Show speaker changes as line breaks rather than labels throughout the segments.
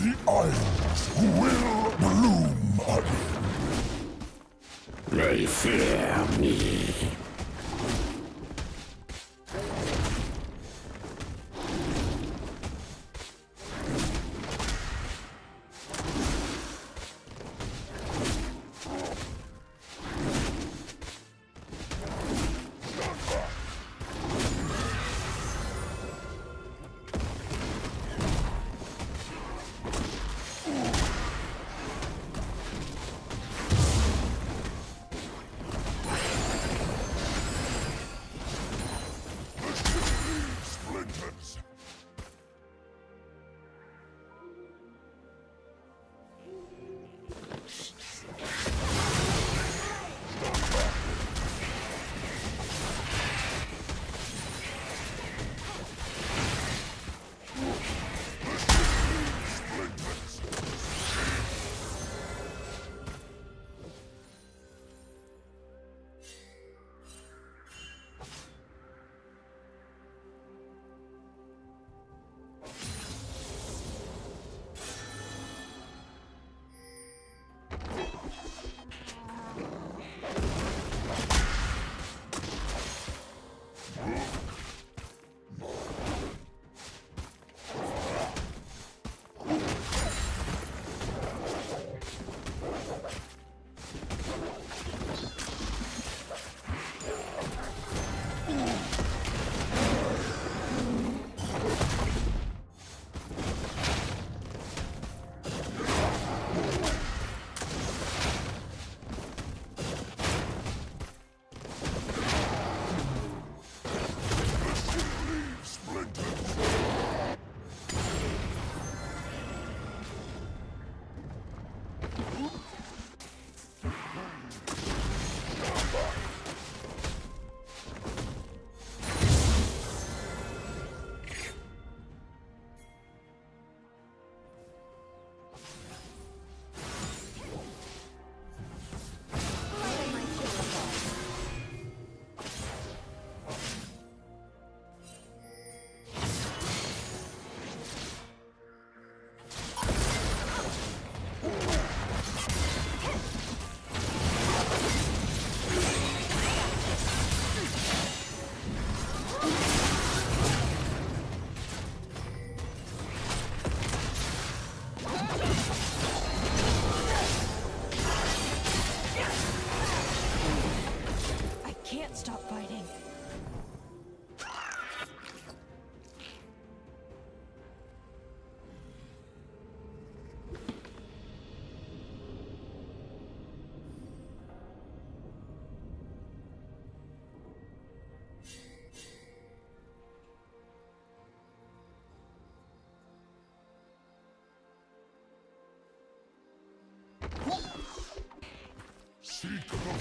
The isles will bloom again.
They fear me.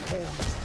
Seek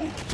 Killing spree.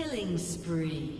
Killing spree.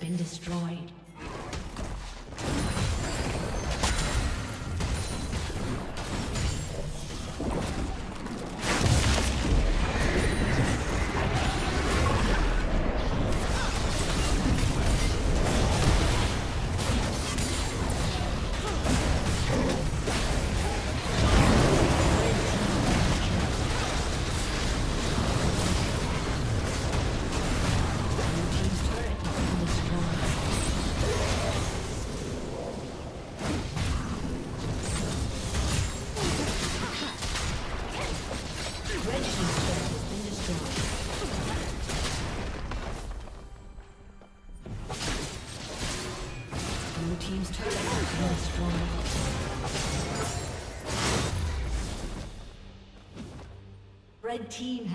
Been destroyed.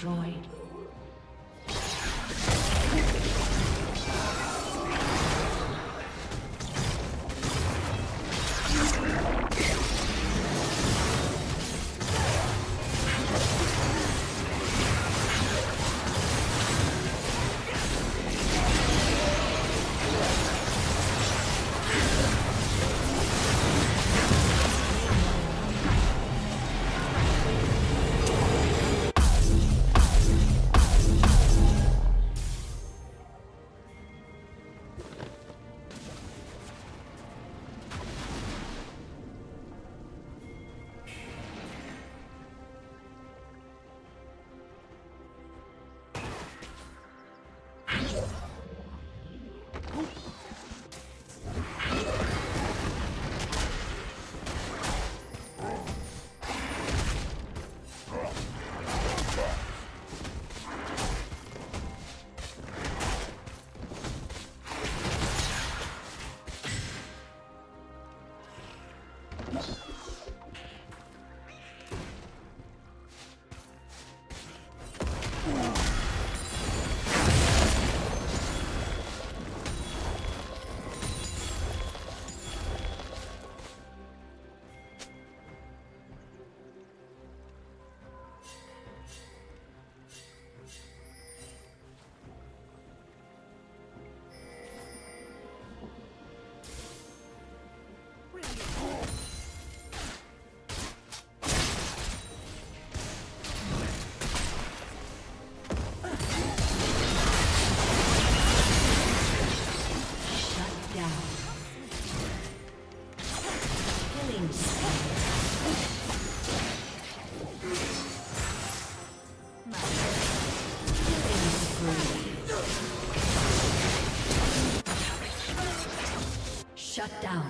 Destroyed. Shut down.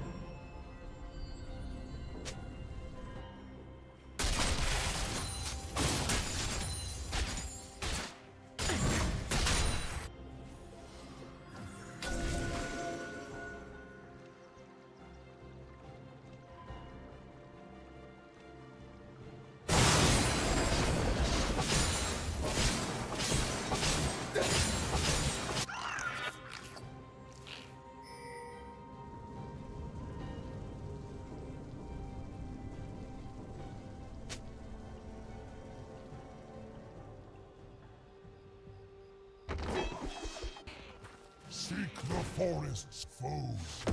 Forest's foes.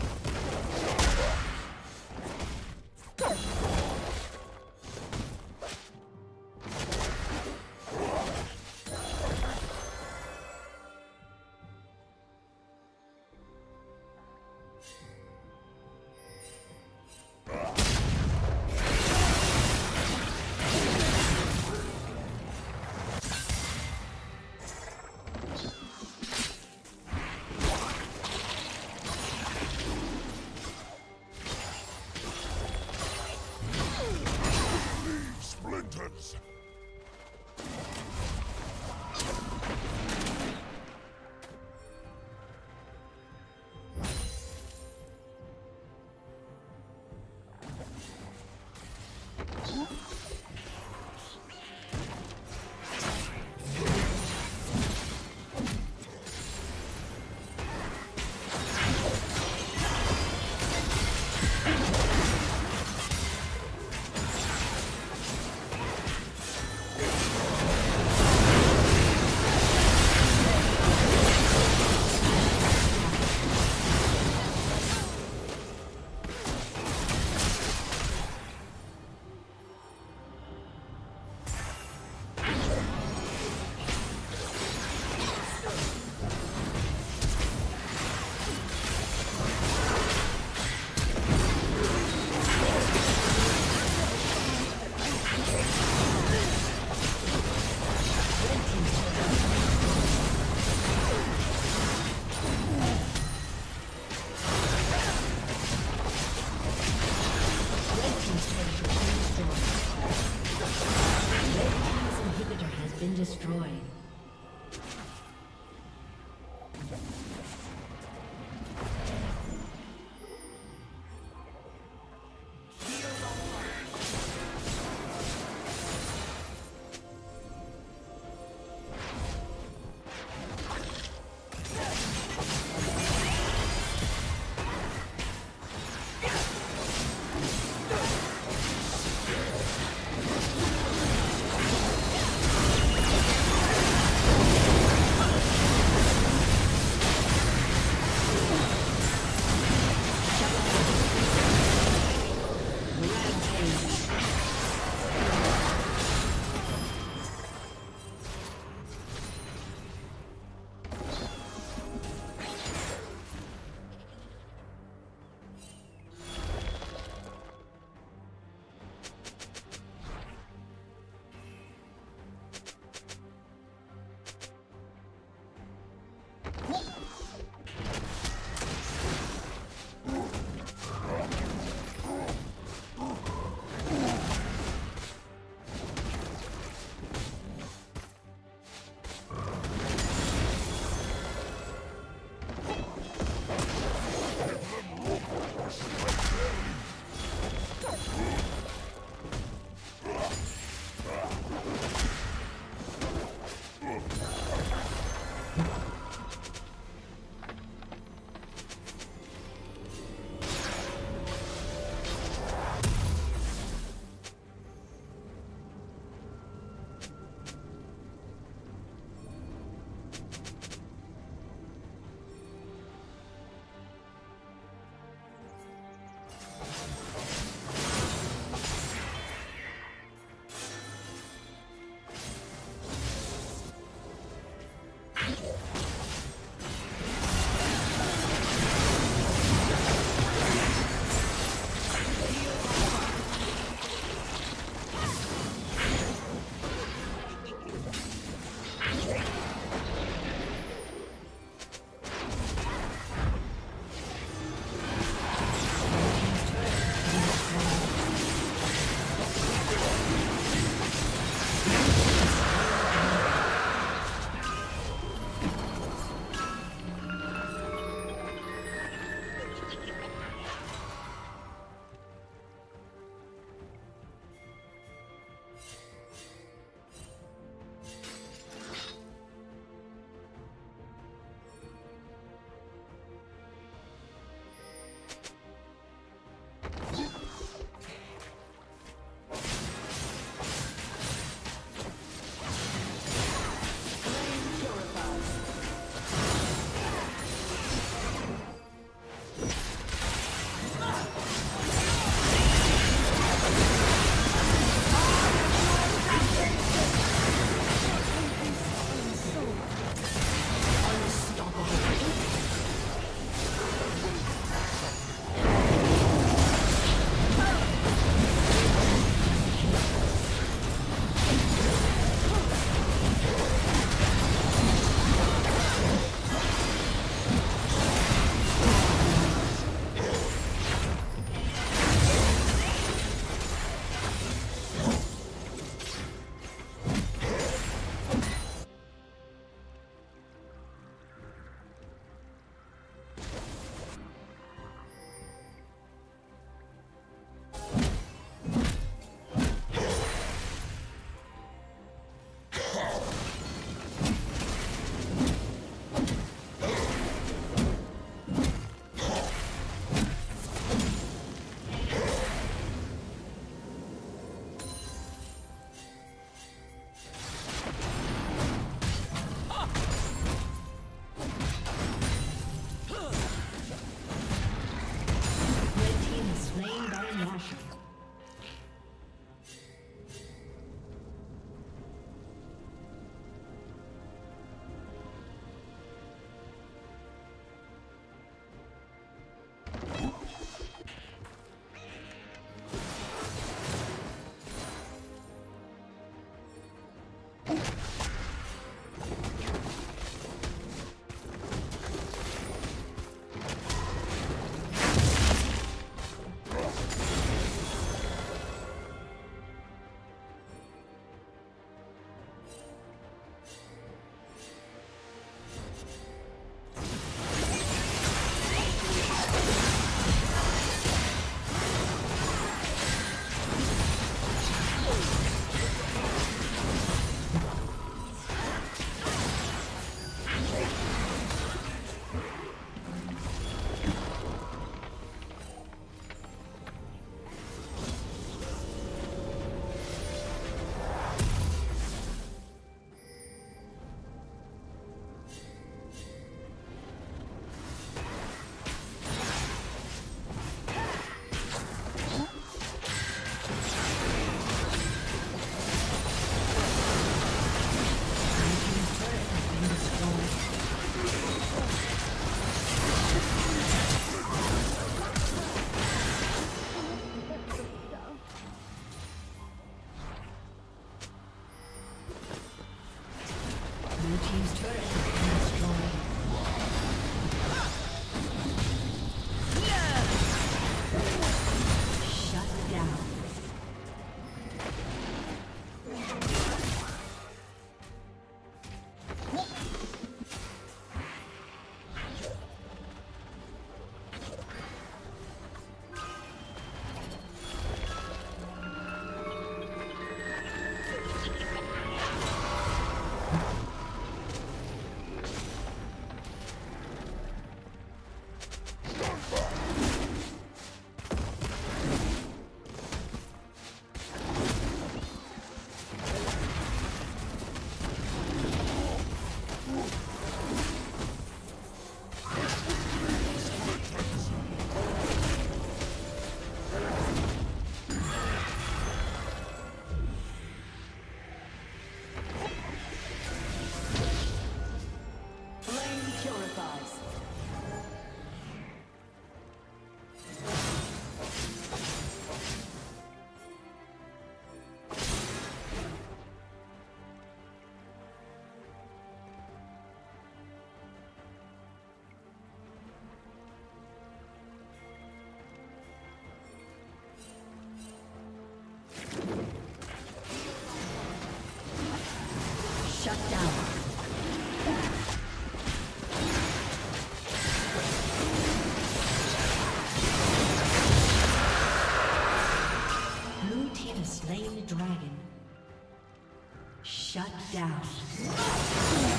Shut down.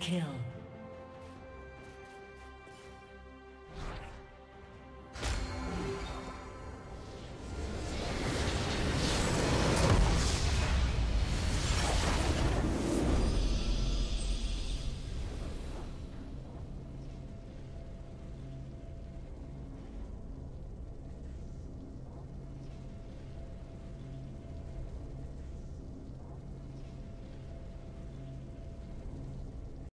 Kill.